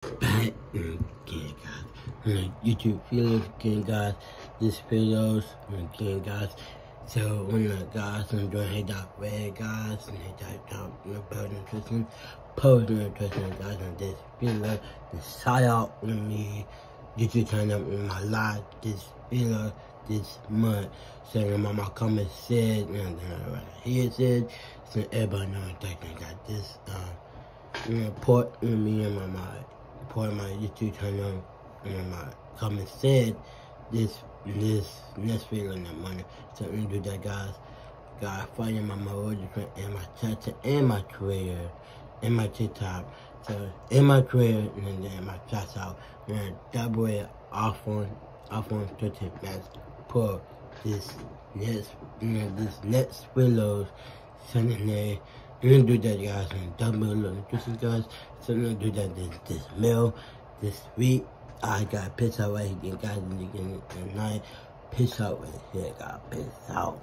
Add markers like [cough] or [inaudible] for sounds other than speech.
[coughs] again, guys. On YouTube videos again, guys. This videos again, guys. So when the guys I'm doing hit that red guys and hit that top no post nutrition, post nutrition guys on this video. The shout out on me. YouTube channel in my life this video this month. So my, my comment said and then right here said so everybody know that I got this uh know, in me and my mind part my YouTube channel and my comment said this this next video in the morning. So I'm gonna do that guys. God finding my motivation and my chat and my career and my TikTok. So in my career and then my chat out and that boy off on off on 13 minutes for this next you know this next sending there you're gonna do that, guys, and double nutrition, guys. So I'm gonna do that this, this meal this week. I got pissed out right here, guys, in the beginning tonight. Piss out right here, got piss out.